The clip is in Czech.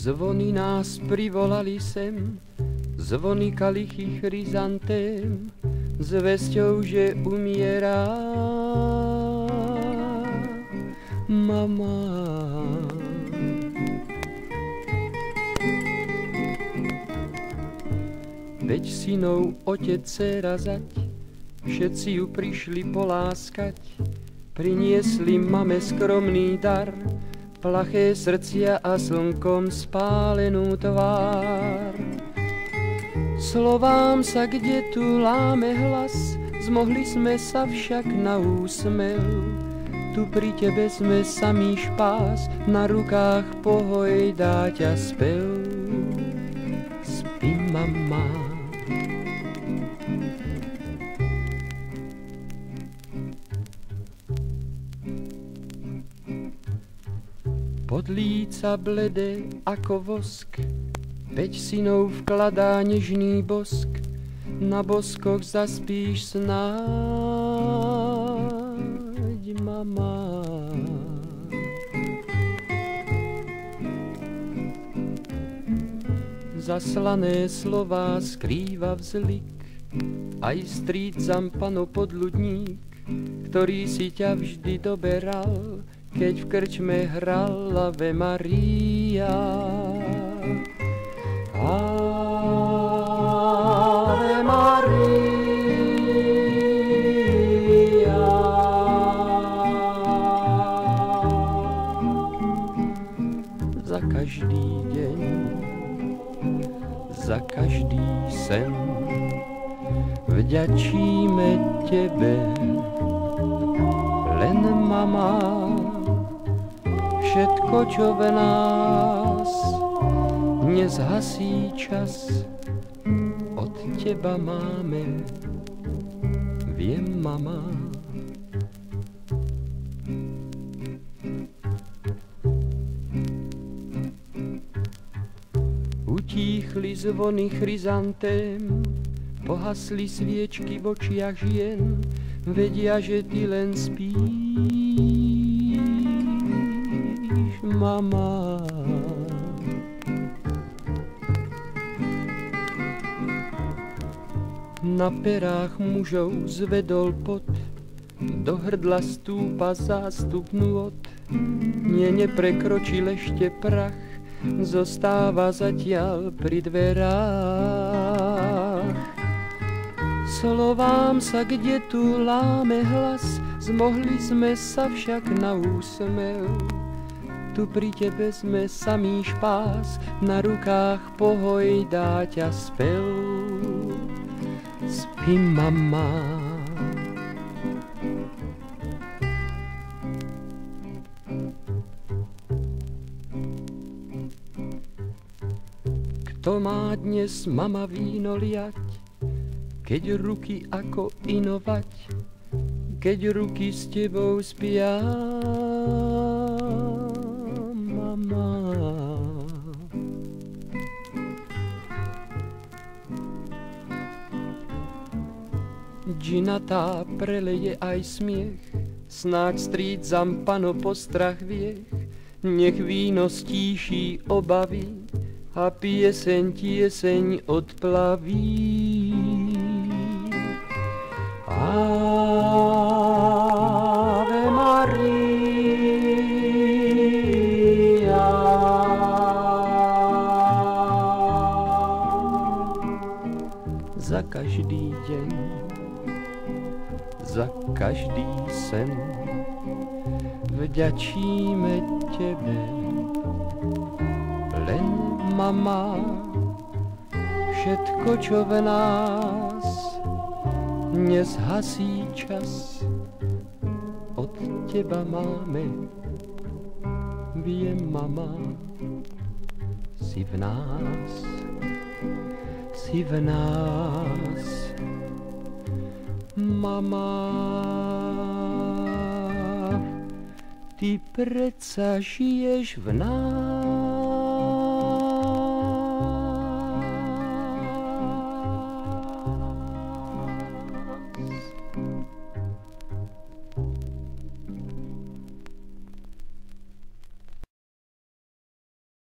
Zvony nás privolali sem, zvony kalichy chryzantem, s vesťou, že umierá mama. Veď synou otec dcera zať, všetci ju prišli poláskať, priniesli mame skromný dar, plaché srdcia a slnkom spálenú tvár. Slovám sa kde tu láme hlas, zmohli sme sa však na úsmev. Tu pri tebe sme samý špás, na rukách pohoj dá ťa spev. Spí mama. Pod líca blede ako vosk, Peť synov vkladá nežný bosk, Na boskoch zaspíš snáď, mama. Zaslané slova skrýva vzlik, aj strícam pano podľudník, ktorý si ťa vždy doberal, keď v krčme hral Ave Maria. Ave Maria. Za každý deň, za každý sen vďačíme tebe, len mama všetko, čo v nás nezhasí čas, od teba máme, viem, mama. Utíchli zvony chryzantém, pohasli sviečky v očiach žien, vedia, že ty len spíš mama. Na perách mužov zvedol pot, do hrdla stúpa zástup nôd. Nie neprekročil ešte prach, zostáva zatiaľ pri dverách. Slovám sa kde tu láme hlas, zmohli sme sa však na úsmev tu pri tebe sme samý špás, na rukách pohoj dá ťa spev. Spí mama. Kto má dnes mama víno liať, keď ruky ako inovať, keď ruky s tebou spia. Džinatá preleje aj smiech, snáď strídzam pano postrach viech, nech víno stíší obavy a pieseň tieseň odplaví. Ave Maria. Za každý deň za každý sen. Vďačíme tebe, mama, všetko, čo v nás nezhasí čas, od teba máme, viem mama, si v nás, si v nás. Mama, ty predsa žiješ v nás.